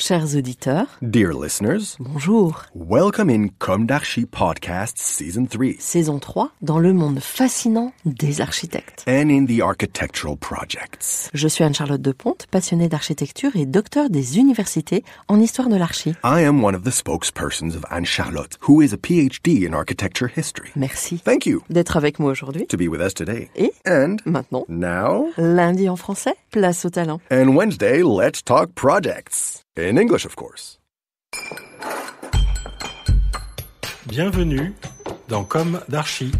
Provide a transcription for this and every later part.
Chers auditeurs, Dear listeners, bonjour. welcome in Comme d'Archi Podcast Season 3 Saison 3 dans le monde fascinant des architectes. and in the architectural projects. Je suis Anne-Charlotte Deponte, passionnée d'architecture et docteur des universités en histoire de l'archi. I am one of the spokespersons of Anne Charlotte, who is a PhD in architecture history. Merci Thank you d'être avec moi aujourd'hui. to be with us today. Et And maintenant, now, lundi en français, place au talent. and Wednesday, let's talk projects. In English, of course. Bienvenue dans Com d'Archi.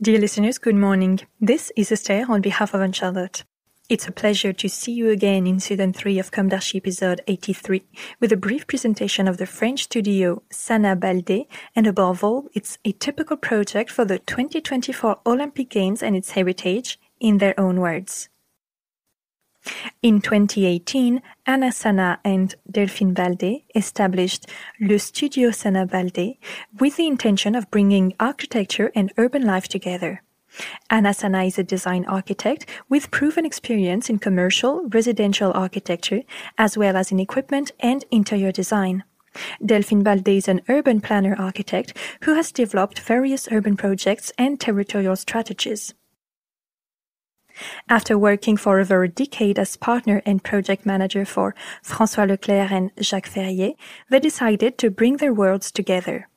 Dear listeners, good morning. This is Esther on behalf of Anne-Charlotte. It's a pleasure to see you again in season 3 of Com d'Archi episode 83 with a brief presentation of the French studio Sanna Baldé and above all, it's a typical project for the 2024 Olympic Games and its heritage in their own words. In 2018, Anna Sanna and Delphine Baldé established Le Studio Sanna Baldé with the intention of bringing architecture and urban life together. Anna Sanna is a design architect with proven experience in commercial, residential architecture, as well as in equipment and interior design. Delphine Baldé is an urban planner architect who has developed various urban projects and territorial strategies. After working for over a decade as partner and project manager for François Leclerc and Jacques Ferrier, they decided to bring their worlds together.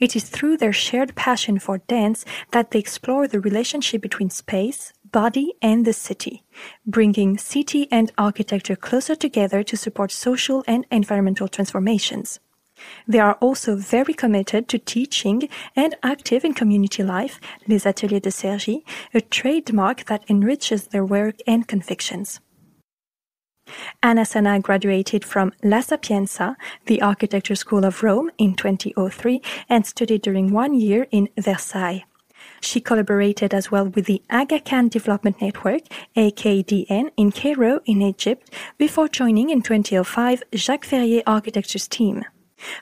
It is through their shared passion for dance that they explore the relationship between space, body, and the city, bringing city and architecture closer together to support social and environmental transformations. They are also very committed to teaching and active in community life, Les Ateliers de Cergy, a trademark that enriches their work and convictions. Anna Sanna graduated from La Sapienza, the architecture school of Rome, in 2003 and studied during one year in Versailles. She collaborated as well with the Aga Khan Development Network, AKDN, in Cairo, in Egypt, before joining in 2005 Jacques Ferrier Architecture's team.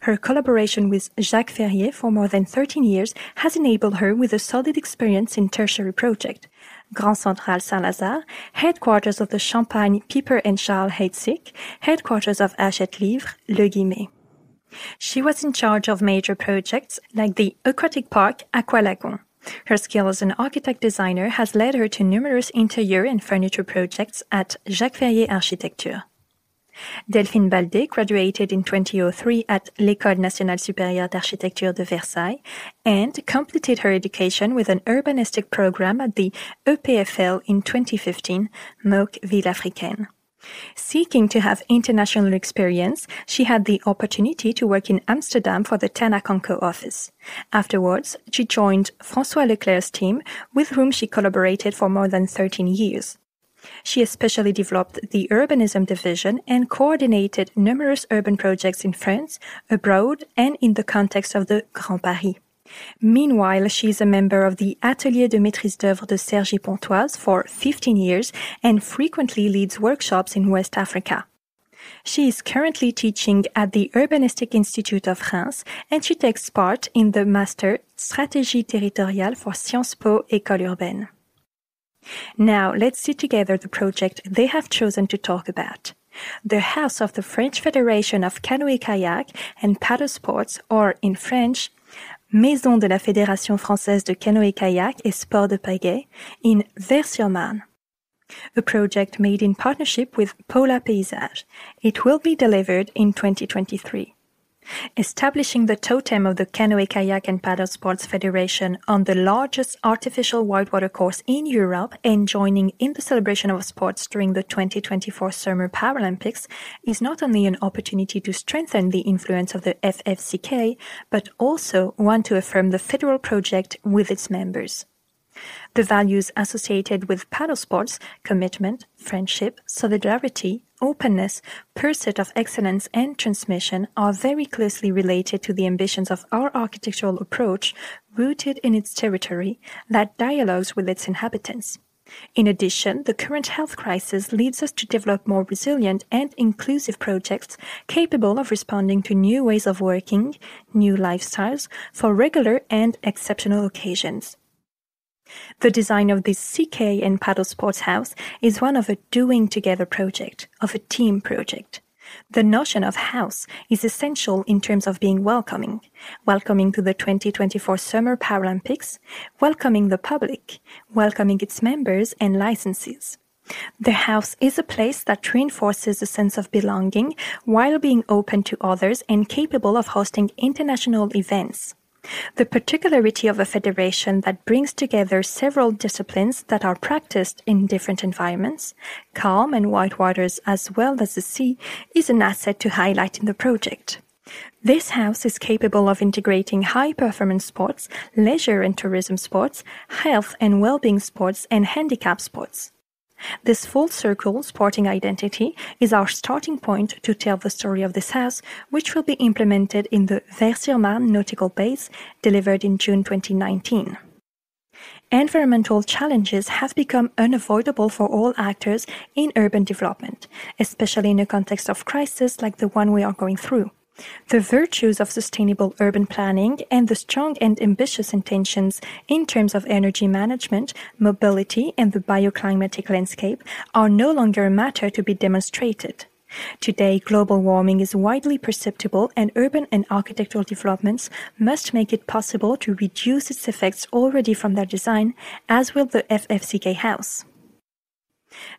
Her collaboration with Jacques Ferrier for more than 13 years has enabled her with a solid experience in tertiary project. Grand Central Saint-Lazare, headquarters of the Champagne Piper and Charles Heidsieck, headquarters of Hachette Livre, Le Guimet. She was in charge of major projects like the aquatic park Aqualagon. Her skill as an architect designer has led her to numerous interior and furniture projects at Jacques Ferrier Architecture. Delphine Baldé graduated in 2003 at l'École nationale supérieure d'architecture de Versailles and completed her education with an urbanistic program at the EPFL in 2015, MOOC Ville Africaine. Seeking to have international experience, she had the opportunity to work in Amsterdam for the Tanaconco office. Afterwards, she joined François Leclerc's team, with whom she collaborated for more than 13 years. She especially developed the urbanism division and coordinated numerous urban projects in France, abroad, and in the context of the Grand Paris. Meanwhile, she is a member of the Atelier de Maîtrise d'œuvre de Cergy Pontoise for 15 years and frequently leads workshops in West Africa. She is currently teaching at the Urbanistic Institute of Reims and she takes part in the Master Stratégie territoriale for Sciences Po École Urbaine. Now, let's see together the project they have chosen to talk about. The House of the French Federation of Canoë Kayak and Paddle Sports, or in French, Maison de la Fédération Française de Canoë Kayak et Sport de Pagaie, in Vaires-sur-Marne. A project made in partnership with Paula Paysage. It will be delivered in 2023. Establishing the totem of the Canoe Kayak and Paddle Sports Federation on the largest artificial whitewater course in Europe and joining in the celebration of sports during the 2024 Summer Paralympics is not only an opportunity to strengthen the influence of the FFCK, but also one to affirm the federal project with its members. The values associated with paddle sports, commitment, friendship, solidarity, openness, pursuit of excellence, and transmission are very closely related to the ambitions of our architectural approach, rooted in its territory, that dialogues with its inhabitants. In addition, the current health crisis leads us to develop more resilient and inclusive projects capable of responding to new ways of working, new lifestyles, for regular and exceptional occasions. The design of this CK and paddle sports house is one of a doing together project, of a team project. The notion of house is essential in terms of being welcoming, welcoming to the 2024 Summer Paralympics, welcoming the public, welcoming its members and licensees. The house is a place that reinforces a sense of belonging while being open to others and capable of hosting international events. The particularity of a federation that brings together several disciplines that are practiced in different environments, calm and white waters as well as the sea, is an asset to highlight in the project. This house is capable of integrating high performance sports, leisure and tourism sports, health and well-being sports, and handicap sports. This full circle sporting identity is our starting point to tell the story of this house, which will be implemented in the Vaires-sur-Marne nautical base delivered in June 2019. Environmental challenges have become unavoidable for all actors in urban development, especially in a context of crisis like the one we are going through. The virtues of sustainable urban planning and the strong and ambitious intentions in terms of energy management, mobility, and the bioclimatic landscape are no longer a matter to be demonstrated. Today, global warming is widely perceptible and urban and architectural developments must make it possible to reduce its effects already from their design, as will the FFCK house.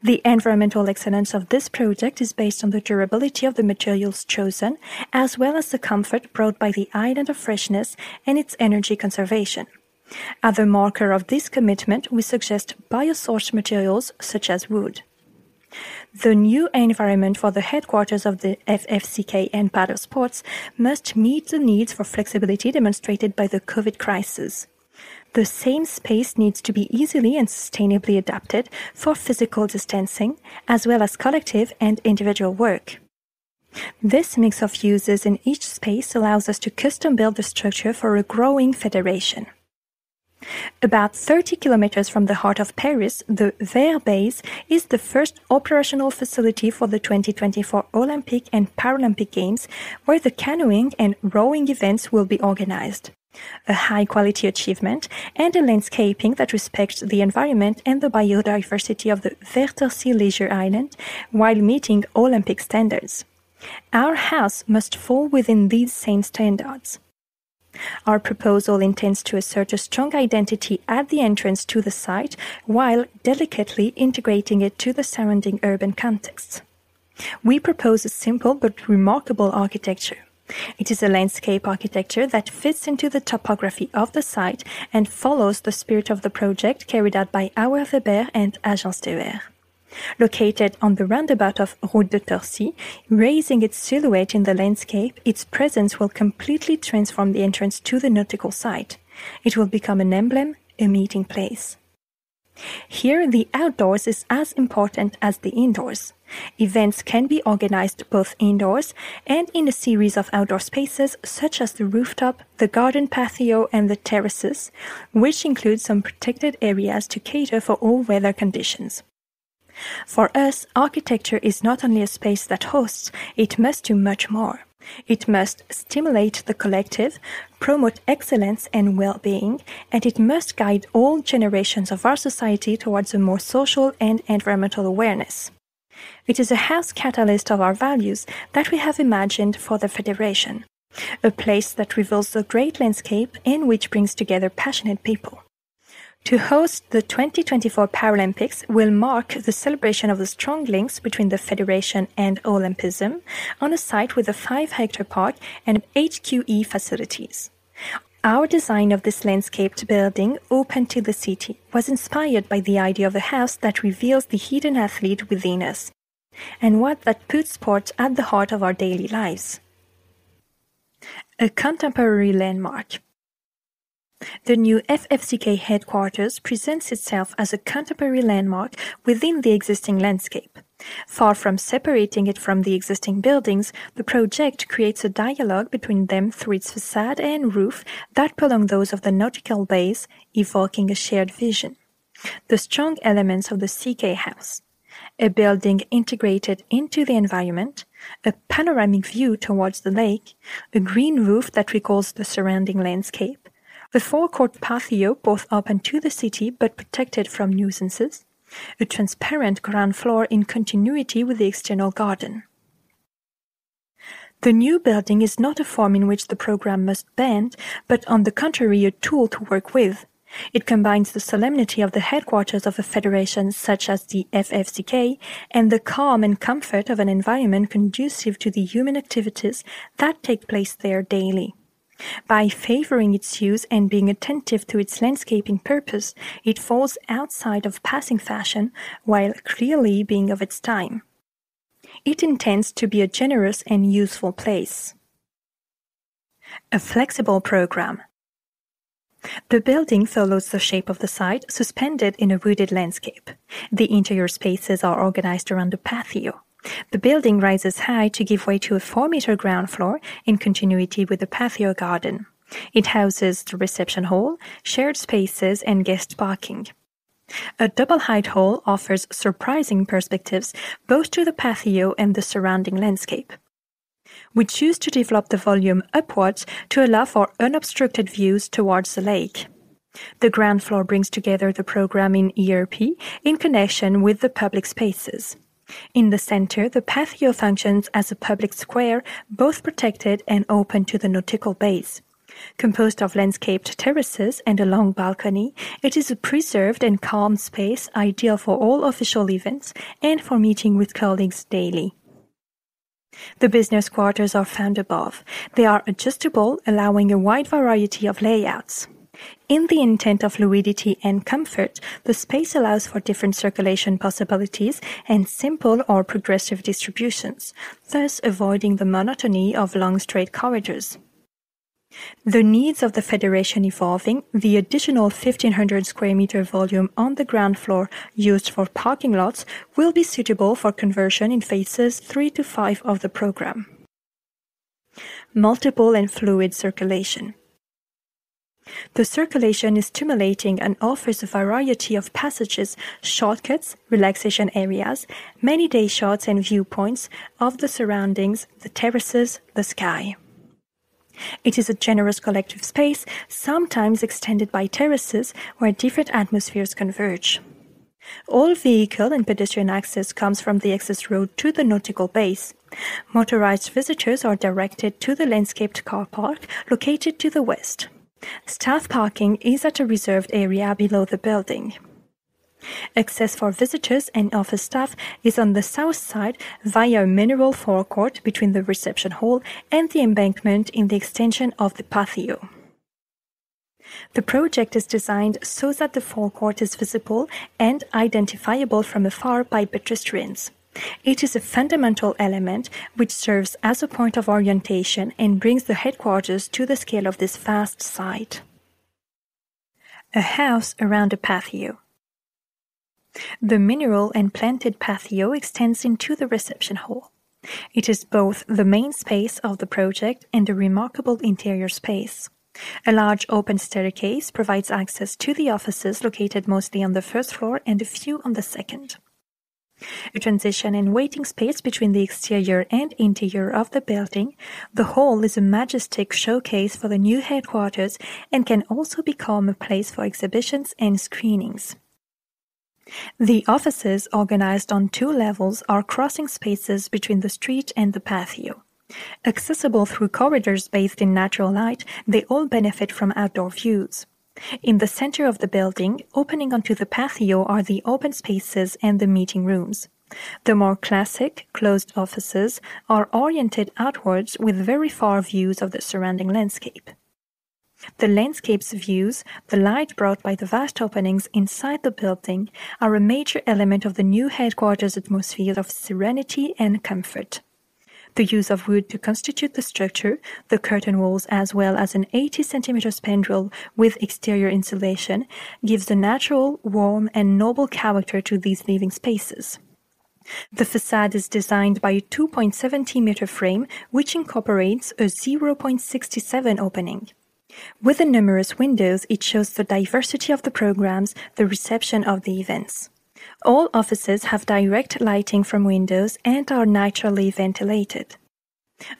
The environmental excellence of this project is based on the durability of the materials chosen, as well as the comfort brought by the island of freshness and its energy conservation. As a marker of this commitment, we suggest biosourced materials such as wood. The new environment for the headquarters of the FFCK and paddle sports must meet the needs for flexibility demonstrated by the COVID crisis. The same space needs to be easily and sustainably adapted for physical distancing, as well as collective and individual work. This mix of uses in each space allows us to custom build the structure for a growing federation. About 30 kilometers from the heart of Paris, the Vaires base is the first operational facility for the 2024 Olympic and Paralympic Games, where the canoeing and rowing events will be organized a high quality achievement, and a landscaping that respects the environment and the biodiversity of the Vaires-Torcy Leisure Island while meeting Olympic standards. Our house must fall within these same standards. Our proposal intends to assert a strong identity at the entrance to the site while delicately integrating it to the surrounding urban context. We propose a simple but remarkable architecture. It is a landscape architecture that fits into the topography of the site and follows the spirit of the project carried out by Auer Weber and Agence TER. Located on the roundabout of Route de Torcy, raising its silhouette in the landscape, its presence will completely transform the entrance to the nautical site. It will become an emblem, a meeting place. Here, the outdoors is as important as the indoors. Events can be organized both indoors and in a series of outdoor spaces such as the rooftop, the garden patio, and the terraces, which include some protected areas to cater for all weather conditions. For us, architecture is not only a space that hosts, it must do much more. It must stimulate the collective, promote excellence and well-being, and it must guide all generations of our society towards a more social and environmental awareness. It is a house catalyst of our values that we have imagined for the Federation, a place that reveals the great landscape and which brings together passionate people. To host the 2024 Paralympics will mark the celebration of the strong links between the Federation and Olympism on a site with a 5 hectare park and HQE facilities. Our design of this landscaped building, open to the city, was inspired by the idea of a house that reveals the hidden athlete within us, and what that puts sport at the heart of our daily lives. A contemporary landmark. The new FFCK headquarters presents itself as a contemporary landmark within the existing landscape. Far from separating it from the existing buildings, the project creates a dialogue between them through its facade and roof that prolong those of the nautical base, evoking a shared vision. The strong elements of the CK house. A building integrated into the environment, a panoramic view towards the lake, a green roof that recalls the surrounding landscape, The forecourt patio, both open to the city but protected from nuisances, a transparent ground floor in continuity with the external garden. The new building is not a form in which the program must bend, but on the contrary a tool to work with. It combines the solemnity of the headquarters of a federation such as the FFCK and the calm and comfort of an environment conducive to the human activities that take place there daily. By favoring its use and being attentive to its landscaping purpose, it falls outside of passing fashion while clearly being of its time. It intends to be a generous and useful place. A flexible program. The building follows the shape of the site, suspended in a wooded landscape. The interior spaces are organized around a patio. The building rises high to give way to a 4 meter ground floor in continuity with the patio garden. It houses the reception hall, shared spaces, and guest parking. A double height hall offers surprising perspectives both to the patio and the surrounding landscape. We choose to develop the volume upwards to allow for unobstructed views towards the lake. The ground floor brings together the program in ERP in connection with the public spaces. In the center, the patio functions as a public square, both protected and open to the nautical bays. Composed of landscaped terraces and a long balcony, it is a preserved and calm space ideal for all official events and for meeting with colleagues daily. The business quarters are found above. They are adjustable, allowing a wide variety of layouts. In the intent of fluidity and comfort, the space allows for different circulation possibilities and simple or progressive distributions, thus avoiding the monotony of long straight corridors. The needs of the Federation evolving, the additional 1500 square meter volume on the ground floor used for parking lots will be suitable for conversion in phases 3 to 5 of the program. Multiple and fluid circulation. The circulation is stimulating and offers a variety of passages, shortcuts, relaxation areas, many day shots and viewpoints of the surroundings, the terraces, the sky. It is a generous collective space, sometimes extended by terraces where different atmospheres converge. All vehicle and pedestrian access comes from the access road to the nautical base. Motorized visitors are directed to the landscaped car park located to the west. Staff parking is at a reserved area below the building. Access for visitors and office staff is on the south side via a mineral forecourt between the reception hall and the embankment in the extension of the patio. The project is designed so that the forecourt is visible and identifiable from afar by pedestrians. It is a fundamental element which serves as a point of orientation and brings the headquarters to the scale of this vast site. A house around a patio. The mineral and planted patio extends into the reception hall. It is both the main space of the project and a remarkable interior space. A large open staircase provides access to the offices located mostly on the first floor and a few on the second. A transition and waiting space between the exterior and interior of the building, the hall is a majestic showcase for the new headquarters and can also become a place for exhibitions and screenings. The offices, organized on two levels, are crossing spaces between the street and the patio. Accessible through corridors bathed in natural light, they all benefit from outdoor views. In the center of the building, opening onto the patio, are the open spaces and the meeting rooms. The more classic, closed offices are oriented outwards with very far views of the surrounding landscape. The landscape's views, the light brought by the vast openings inside the building, are a major element of the new headquarters atmosphere of serenity and comfort. The use of wood to constitute the structure, the curtain walls as well as an 80 centimeter spandrel with exterior insulation, gives a natural, warm and noble character to these living spaces. The facade is designed by a 2.70 meter frame which incorporates a 0.67 opening. With the numerous windows, it shows the diversity of the programs, the reception of the events. All offices have direct lighting from windows and are naturally ventilated.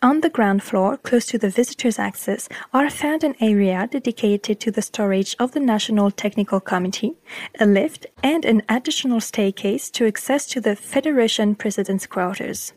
On the ground floor, close to the visitors' access, are found an area dedicated to the storage of the National Technical Committee, a lift, and an additional staircase to access to the Federation President's quarters.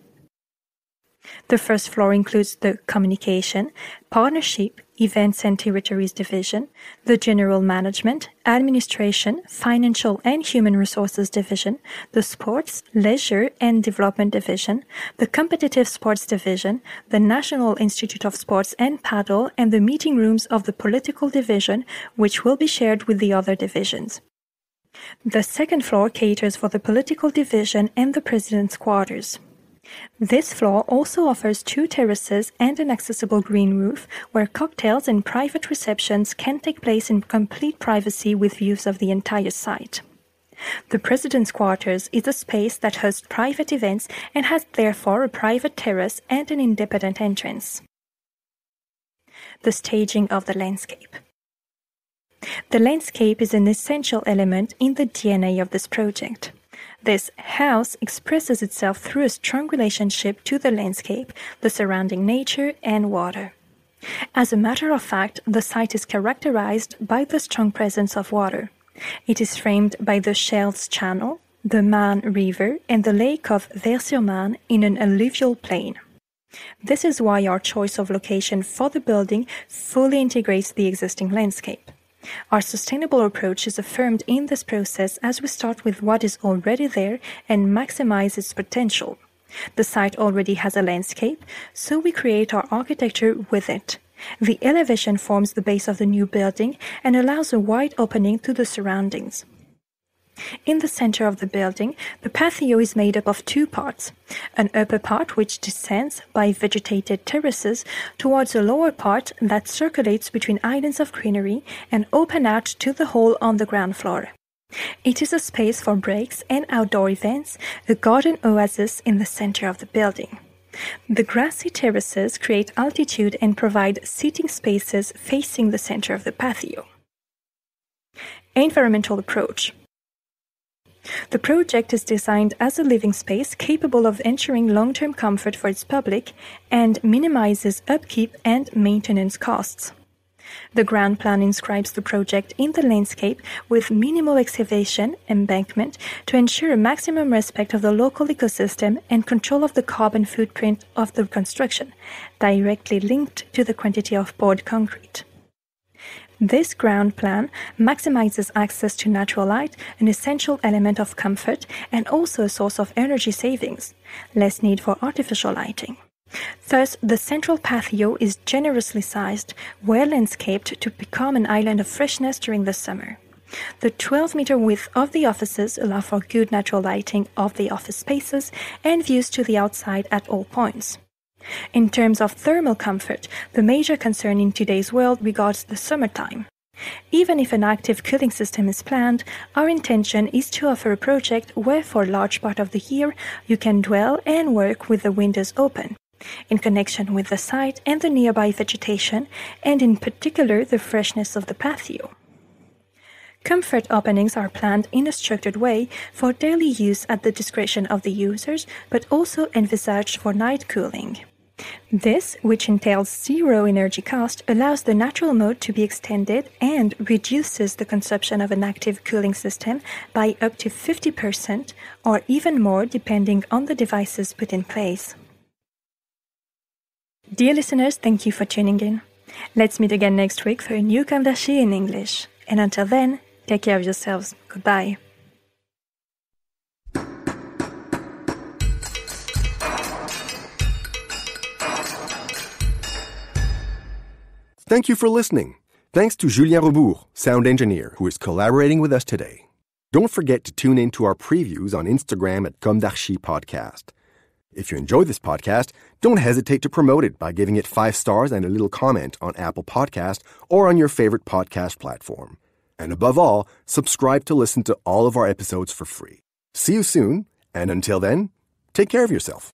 The first floor includes the Communication, Partnership, Events and Territories Division, the General Management, Administration, Financial and Human Resources Division, the Sports, Leisure and Development Division, the Competitive Sports Division, the National Institute of Sports and Paddle, and the meeting rooms of the Political Division, which will be shared with the other divisions. The second floor caters for the Political Division and the President's quarters. This floor also offers two terraces and an accessible green roof where cocktails and private receptions can take place in complete privacy with views of the entire site. The President's Quarters is a space that hosts private events and has therefore a private terrace and an independent entrance. The staging of the landscape. The landscape is an essential element in the DNA of this project. This house expresses itself through a strong relationship to the landscape, the surrounding nature, and water. As a matter of fact, the site is characterized by the strong presence of water. It is framed by the Chelles Channel, the Marne River, and the lake of Vaires-sur-Marne in an alluvial plain. This is why our choice of location for the building fully integrates the existing landscape. Our sustainable approach is affirmed in this process as we start with what is already there and maximize its potential. The site already has a landscape, so we create our architecture with it. The elevation forms the base of the new building and allows a wide opening to the surroundings. In the center of the building, the patio is made up of two parts an upper part which descends by vegetated terraces towards a lower part that circulates between islands of greenery and open out to the hall on the ground floor. It is a space for breaks and outdoor events, a garden oasis in the center of the building. The grassy terraces create altitude and provide seating spaces facing the center of the patio. Environmental approach. The project is designed as a living space capable of ensuring long-term comfort for its public and minimizes upkeep and maintenance costs. The ground plan inscribes the project in the landscape with minimal excavation embankment to ensure a maximum respect of the local ecosystem and control of the carbon footprint of the construction, directly linked to the quantity of poured concrete. This ground plan maximizes access to natural light, an essential element of comfort and also a source of energy savings, less need for artificial lighting. Thus, the central patio is generously sized, well landscaped to become an island of freshness during the summer. The 12 meter width of the offices allow for good natural lighting of the office spaces and views to the outside at all points. In terms of thermal comfort, the major concern in today's world regards the summertime. Even if an active cooling system is planned, our intention is to offer a project where for a large part of the year you can dwell and work with the windows open, in connection with the site and the nearby vegetation, and in particular the freshness of the patio. Comfort openings are planned in a structured way for daily use at the discretion of the users, but also envisaged for night cooling. This, which entails zero energy cost, allows the natural mode to be extended and reduces the consumption of an active cooling system by up to 50% or even more depending on the devices put in place. Dear listeners, thank you for tuning in. Let's meet again next week for a new d'Archi in English. And until then, take care of yourselves. Goodbye. Thank you for listening. Thanks to Julien Rebours, sound engineer, who is collaborating with us today. Don't forget to tune in to our previews on Instagram at Com d'Archi Podcast. If you enjoy this podcast, don't hesitate to promote it by giving it five stars and a little comment on Apple Podcast or on your favorite podcast platform. And above all, subscribe to listen to all of our episodes for free. See you soon, and until then, take care of yourself.